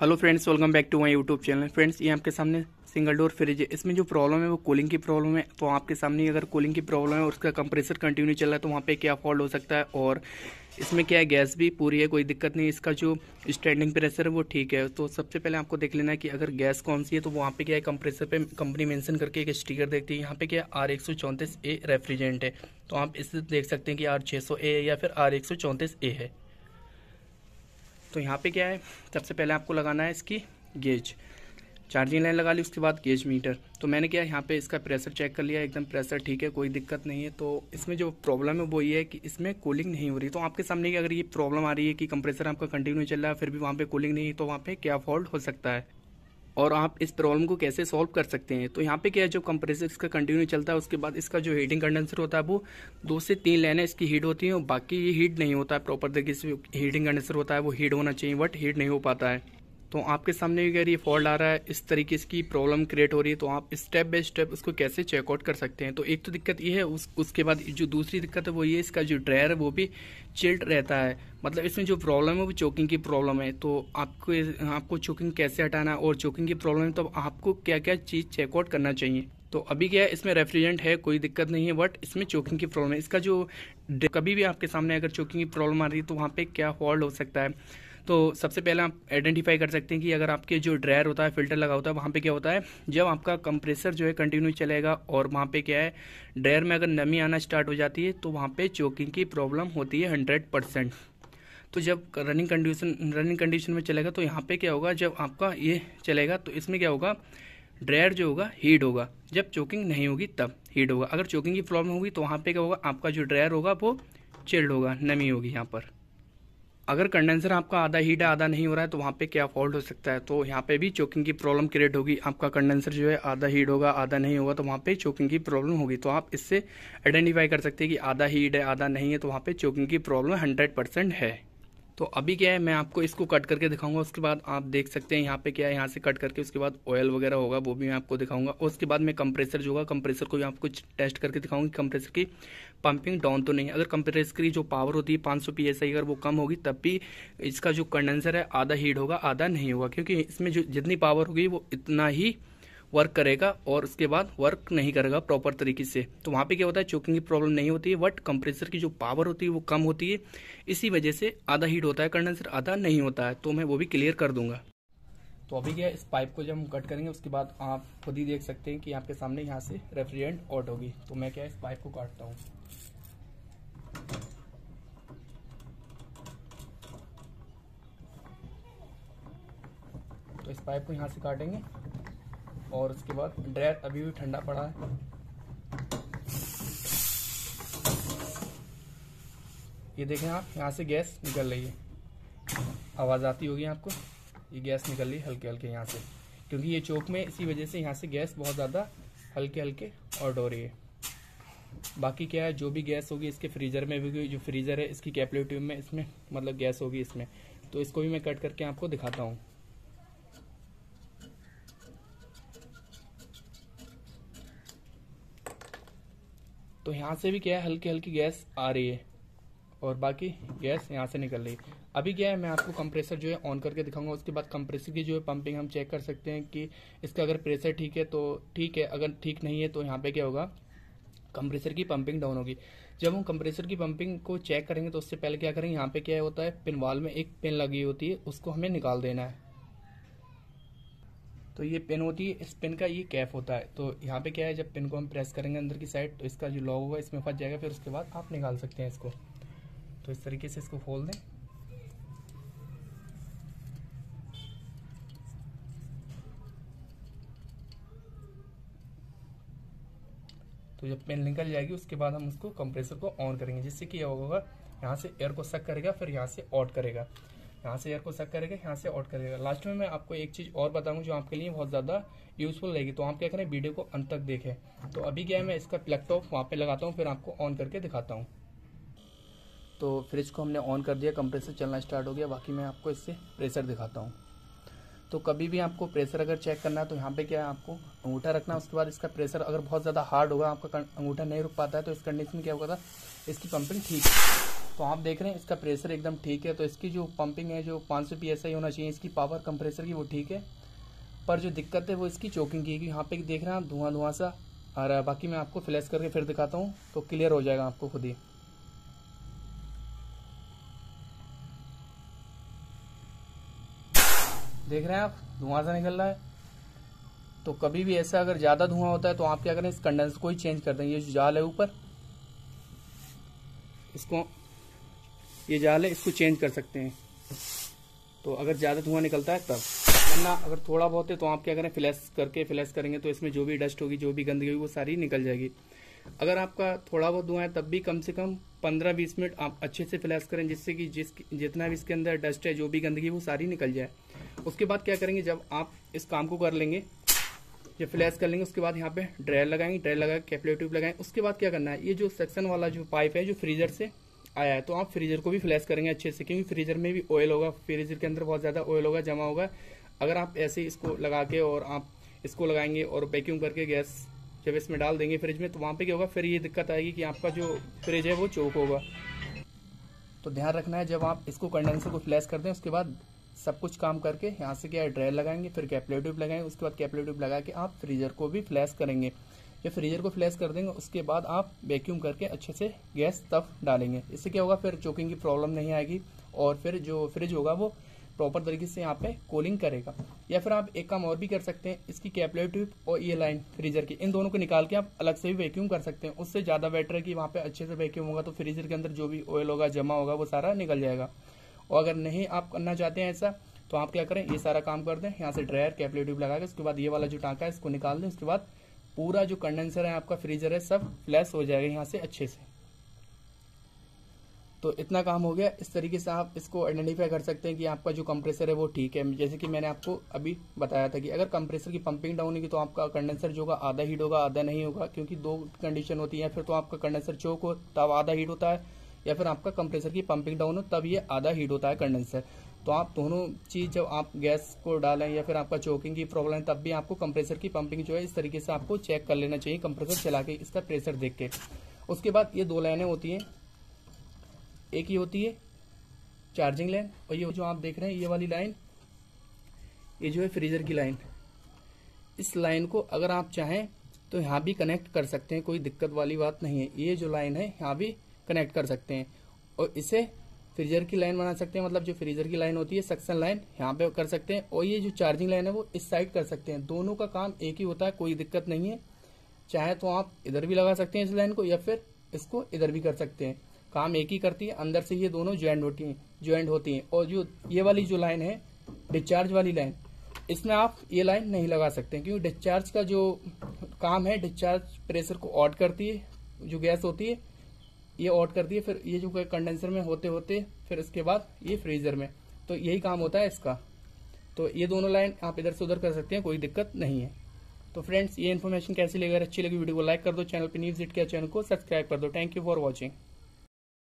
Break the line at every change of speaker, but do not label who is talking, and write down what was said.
Hello friends welcome back to my YouTube channel friends ये आपके सामने सिंगल डोर फ्रिज है। इसमें जो प्रॉब्लम है, वो कूलिंग की प्रॉब्लम है। तो आपके सामने अगर कूलिंग की प्रॉब्लम है और उसका कंप्रेसर कंटिन्यू चल रहा है तो वहाँ पे क्या फॉल्ट हो सकता है? और इसमें क्या है गैस भी पूरी है, कोई दिक्कत नहीं। इसका जो स्टैंडिंग प्रेशर है, वो ठीक है। तो सबसे पहले आपको देख लेना है कि अगर गैस कौन सी है तो वहाँ पे क्या है कंप्रेसर पे कंपनी मेंशन करके एक स्टिकर देखती है। यहाँ पे क्या आर एक सौ चौंतीस ए रेफ्रिजरेंट है। तो आप इससे देख सकते हैं कि आर छः सौ ए या फिर आर एक सौ चौंतीस ए है। तो यहाँ पे क्या है? सबसे पहले आपको लगाना है इसकी गेज। चार्जिंग लाइन लगा ली, उसके बाद गेज मीटर। तो मैंने क्या यहाँ पे इसका प्रेशर चेक कर लिया, एकदम प्रेशर ठीक है, कोई दिक्कत नहीं है। तो इसमें जो प्रॉब्लम है वो ये है कि इसमें कूलिंग नहीं हो रही। तो आपके सामने की अगर ये प्रॉब्लम आ रही है कि कंप्रेसर आपका कंटिन्यू चल रहा है, फिर भी वहाँ पे कूलिंग नहीं तो वहाँ पे क्या फॉल्ट हो सकता है? और आप इस प्रॉब्लम को कैसे सॉल्व कर सकते हैं? तो यहाँ पे क्या है, जो कंप्रेसर इसका कंटिन्यू चलता है, उसके बाद इसका जो हीटिंग कंडेंसर होता है, वो दो से तीन लाइनें इसकी हीट होती हैं और बाकी ये हीट नहीं होता है प्रॉपर तरीके से हीटिंग कंडेंसर होता है, वो हीट होना चाहिए बट हीट नहीं हो पाता है। तो आपके सामने भी अगर ये फॉल्ट आ रहा है, इस तरीके की प्रॉब्लम क्रिएट हो रही है तो आप स्टेप बाय स्टेप उसको कैसे चेकआउट कर सकते हैं? तो एक तो दिक्कत ये है, उस, उसके बाद जो दूसरी दिक्कत है वो ये इसका जो ड्रायर है वो भी चिल्ड रहता है। मतलब इसमें जो प्रॉब्लम है वो चोकिंग की प्रॉब्लम है। तो आपको आपको चोकिंग कैसे हटाना और चोकिंग की प्रॉब्लम है तो आपको क्या क्या चीज़ चेकआउट करना चाहिए। तो अभी क्या है, इसमें रेफ्रिजरेंट है, कोई दिक्कत नहीं है बट इसमें चोकिंग की प्रॉब्लम है। इसका जो, कभी भी आपके सामने अगर चोकिंग की प्रॉब्लम आ रही है तो वहाँ पे क्या फॉल्ट हो सकता है? तो सबसे पहले आप आइडेंटिफाई कर सकते हैं कि अगर आपके जो ड्रायर होता है फ़िल्टर लगा होता है, वहाँ पे क्या होता है? जब आपका कंप्रेसर जो है कंटिन्यू चलेगा और वहाँ पे क्या है ड्रायर में अगर नमी आना स्टार्ट हो जाती है तो वहाँ पे चोकिंग की प्रॉब्लम होती है हंड्रेड परसेंट तो जब रनिंग कंडीशन रनिंग कंडीशन में चलेगा तो यहाँ पे क्या होगा? जब आपका ये चलेगा तो इसमें क्या होगा? ड्रायर जो होगा हीट होगा। जब चोकिंग नहीं होगी, तब हीट होगा। अगर चोकिंग की प्रॉब्लम होगी तो वहाँ पे क्या होगा? आपका जो ड्रायर होगा, वो चिल्ड होगा, नमी होगी यहाँ पर। अगर कंडेंसर आपका आधा हीट है, आधा नहीं हो रहा है तो वहाँ पे क्या फॉल्ट हो सकता है? तो यहाँ पे भी चोकिंग की प्रॉब्लम क्रिएट होगी। आपका कंडेंसर जो है आधा हीट होगा, आधा नहीं होगा तो वहाँ पे चोकिंग की प्रॉब्लम होगी। तो आप इससे आइडेंटिफाई कर सकते हैं कि आधा हीट है, आधा नहीं है तो वहाँ पे चोकिंग की प्रॉब्लम हंड्रेड परसेंट है। तो अभी क्या है, मैं आपको इसको कट करके दिखाऊँगा, उसके बाद आप देख सकते हैं यहाँ पे क्या है, यहाँ से कट करके उसके बाद ऑयल वगैरह होगा, वो भी मैं आपको दिखाऊँगा। उसके बाद मैं कंप्रेसर जो होगा कंप्रेसर को भी आपको टेस्ट करके दिखाऊँगी कंप्रेसर की पंपिंग डाउन तो नहीं है। अगर कंप्रेसर की जो पावर होती है, पाँच सौ अगर वो कम होगी, तब भी इसका जो कंडेंसर है, आधा हीट होगा, आधा नहीं होगा, क्योंकि इसमें जो जितनी पावर होगी, वो इतना ही वर्क करेगा और उसके बाद वर्क नहीं करेगा प्रॉपर तरीके से। तो वहाँ पे क्या होता है चोकिंग की प्रॉब्लम नहीं होती है बट कंप्रेसर की जो पावर होती है वो कम होती है। इसी वजह से आधा हीट होता है कंडेंसर आधा नहीं होता है तो मैं वो भी क्लियर कर दूँगा। तो अभी क्या इस पाइप को जब हम कट करेंगे, उसके बाद आप खुद ही देख सकते हैं कि आपके सामने यहाँ से रेफ्रिजरेंट आउट होगी। तो मैं क्या इस पाइप को काटता हूँ। तो इस पाइप को यहाँ से काटेंगे। और उसके बाद ड्रायर अभी भी ठंडा पड़ा है। ये देखें आप, यहाँ से गैस निकल रही है। आवाज़ आती होगी आपको, ये गैस निकल रही है हल्के हल्के यहाँ से। क्योंकि ये चौक में इसी वजह से यहाँ से गैस बहुत ज़्यादा हल्के हल्के और हो रही है। बाकी क्या है, जो भी गैस होगी इसके फ्रीजर में भी, जो फ्रीजर है, इसकी कैपलेटिव में, इसमें मतलब गैस होगी इसमें। तो इसको भी मैं कट करके आपको दिखाता हूँ। तो यहाँ से भी क्या है, हल्की हल्की गैस आ रही है और बाकी गैस यहाँ से निकल रही है। अभी क्या है, मैं आपको कंप्रेसर जो है ऑन करके दिखाऊँगा, उसके बाद कंप्रेसर की जो है पंपिंग हम चेक कर सकते हैं कि इसका अगर प्रेशर ठीक है तो ठीक है, अगर ठीक नहीं है तो यहाँ पे क्या होगा कंप्रेसर की पंपिंग डाउन होगी। जब हम कंप्रेसर की पंपिंग को चेक करेंगे तो उससे पहले क्या करेंगे, यहाँ पे क्या होता है पिन वाल में एक पिन लगी होती है, उसको हमें निकाल देना है। तो ये पेन होती है, इस पेन का ये कैप होता है। तो यहाँ पे क्या है, जब पेन को हम प्रेस करेंगे अंदर की साइड तो इसका जो लॉग होगा, इसमें फंस जाएगा, फिर उसके बाद आप निकाल सकते हैं इसको। तो इस तरीके से इसको खोल दें। तो जब पेन निकल जाएगी, उसके बाद हम उसको कंप्रेसर को ऑन करेंगे, जिससे कि यह होगा, यहाँ से एयर को सक करेगा, फिर यहाँ से आउट करेगा। यहाँ से एयर को सक करेगा, यहाँ से आउट करेगा। लास्ट में मैं आपको एक चीज़ और बताऊँगा जो आपके लिए बहुत ज़्यादा यूजफुल रहेगी। तो आप क्या करें वीडियो को अंत तक देखें। तो अभी क्या है, मैं इसका लैपटॉप वहाँ पे लगाता हूँ, फिर आपको ऑन करके दिखाता हूँ। तो फ्रिज को हमने ऑन कर दिया कंप्रेसर चलना स्टार्ट हो गया। बाकी मैं आपको इससे प्रेशर दिखाता हूँ। तो कभी भी आपको प्रेशर अगर चेक करना है तो यहाँ पे क्या है, आपको अंगूठा रखना है। उसके बाद इसका प्रेशर अगर बहुत ज़्यादा हार्ड होगा, आपका अंगूठा नहीं रुक पाता है तो इस कंडीशन में क्या होगा था, इसकी पंपिंग ठीक है तो आप देख रहे हैं, इसका प्रेशर एकदम ठीक है तो इसकी जो पंपिंग है, जो 500 सौ पी होना चाहिए, इसकी पावर कंप्रेसर की वो ठीक है। पर जो दिक्कत है, वो इसकी चोकिंग की यहाँ पे देख रहे हैं धुआँ धुआँ सा आ रहा है। बाकी मैं आपको फ्लैश करके फिर दिखाता हूँ तो क्लियर हो जाएगा आपको खुद ही। देख रहे हैं आप, धुआँ सा निकल रहा है। तो कभी भी ऐसा अगर ज़्यादा धुआँ होता है तो आप क्या करें, इस कंडेंसर को ही चेंज कर देंगे ये जो जाल है ऊपर, इसको ये जाल है, इसको चेंज कर सकते हैं। तो अगर ज़्यादा धुआँ निकलता है, तब। वरना अगर थोड़ा बहुत है तो आप क्या करें फ्लैश करके फ्लैश करेंगे तो इसमें जो भी डस्ट होगी, जो भी गंदगी होगी, वो सारी निकल जाएगी। अगर आपका थोड़ा बहुत धुआँ है, तब भी कम से कम पंद्रह बीस मिनट आप अच्छे से फ्लैश करें, जिससे कि जिस, जितना भी इसके अंदर डस्ट है, जो भी गंदगी वो सारी निकल जाए। उसके बाद क्या करेंगे, जब आप इस काम को कर लेंगे, जब फ्लैश कर लेंगे, उसके बाद यहाँ पे ड्रायर लगाएँगे ड्रायर लगा कैपलेट ट्यूब लगाएँगे उसके बाद क्या करना है, ये जो सेक्शन वाला जो पाइप है, जो फ्रीजर से आया है। तो आप फ्रीजर को भी फ्लैश करेंगे अच्छे से, क्योंकि फ्रीजर में भी ऑयल होगा। फ्रीजर के अंदर बहुत ज़्यादा ऑयल होगा, जमा होगा। अगर आप ऐसे इसको लगा के और आप इसको लगाएँगे और वैक्यूम करके गैस जब इसमें डाल देंगे फ्रिज में तो वहाँ पे क्या होगा? फिर ये दिक्कत आएगी कि आपका जो फ्रिज है वो चौक होगा। तो ध्यान रखना है, जब आप इसको कंडेंसर को फ्लैश कर दें, उसके बाद सब कुछ काम करके यहाँ से क्या ड्रायर लगाएँगे, फिर कैपलेट ट्यूब लगाएँगे उसके बाद कैपलेट ट्यूब लगा के आप फ्रीजर को भी फ्लैश करेंगे। जब फ्रीजर को फ्लैश कर देंगे, उसके बाद आप वैक्यूम करके अच्छे से गैस तब डालेंगे। इससे क्या होगा, फिर चोकिंग की प्रॉब्लम नहीं आएगी और फिर जो फ्रिज होगा वो प्रॉपर तरीके से यहाँ पे कूलिंग करेगा। या फिर आप एक काम और भी कर सकते हैं, इसकी कैपलेट ट्यूब और ये लाइन फ्रीजर की, इन दोनों को निकाल के आप अलग से भी वैक्यूम कर सकते हैं। उससे ज़्यादा बेटर है कि वहाँ पे अच्छे से वैक्यूम होगा तो फ्रीजर के अंदर जो भी ऑयल होगा, जमा होगा, वो सारा निकल जाएगा। और अगर नहीं आप करना चाहते हैं ऐसा तो आप क्या करें, ये सारा काम कर दें, यहाँ से ड्रायर कैपलेट ट्यूब लगा के, उसके बाद ये वाला जो टाँका है, इसको निकाल दें, उसके बाद पूरा जो कंडेंसर है, आपका फ्रीजर है, सब फ्लैश हो जाएगा यहाँ से अच्छे से। तो इतना काम हो गया। इस तरीके से आप इसको आइडेंटिफाई कर सकते हैं कि आपका जो कंप्रेसर है वो ठीक है। जैसे कि मैंने आपको अभी बताया था कि अगर कंप्रेसर की पंपिंग डाउन होगी तो आपका कंडेंसर जो होगा आधा हीट होगा, आधा नहीं होगा, क्योंकि दो कंडीशन होती है। फिर तो आपका कंडेंसर चौक हो, तब आधा हीट होता है, या फिर आपका कंप्रेसर की पंपिंग डाउन हो, तब ये आधा हीट होता है कंडेंसर तो आप दोनों चीज़ जब आप गैस को डालें या फिर आपका चोकिंग की प्रॉब्लम है, तब भी आपको कंप्रेसर की पंपिंग जो है इस तरीके से आपको चेक कर लेना चाहिए कंप्रेसर चला के इसका प्रेशर देख के। उसके बाद ये दो लाइनें होती हैं। एक ही होती है चार्जिंग लाइन और ये जो आप देख रहे हैं, ये वाली लाइन ये जो है फ्रीजर की लाइन इस लाइन को अगर आप चाहें तो यहाँ भी कनेक्ट कर सकते हैं, कोई दिक्कत वाली बात नहीं है। ये जो लाइन है, यहाँ भी कनेक्ट कर सकते हैं। और इसे फ्रीजर की लाइन बना सकते हैं मतलब जो फ्रीजर की लाइन होती है, सक्शन लाइन, यहाँ पे कर सकते हैं, और ये जो चार्जिंग लाइन है वो इस साइड कर सकते हैं। दोनों का काम एक ही होता है, कोई दिक्कत नहीं है। चाहे तो आप इधर भी लगा सकते हैं इस लाइन को, या फिर इसको इधर भी कर सकते हैं। काम एक ही करती है, अंदर से ये दोनों ज्वाइंट होती हैं ज्वाइंट होती हैं। और जो ये वाली जो लाइन है डिस्चार्ज वाली लाइन, इसमें आप ये लाइन नहीं लगा सकते क्योंकि डिस्चार्ज का जो काम है डिस्चार्ज प्रेशर को ऑड करती है, जो गैस होती है ये ऑट कर दिए, फिर ये जो है कंडेंसर में होते होते, फिर इसके बाद ये फ्रीजर में। तो यही काम होता है इसका। तो ये दोनों लाइन आप इधर से उधर कर सकते हैं, कोई दिक्कत नहीं है। तो फ्रेंड्स ये इन्फॉर्मेशन कैसी लगी? अगर अच्छी लगी वीडियो को लाइक कर दो चैनल पर न्यूज़ इट किया चैनल को सब्सक्राइब कर दो। Thank you for watching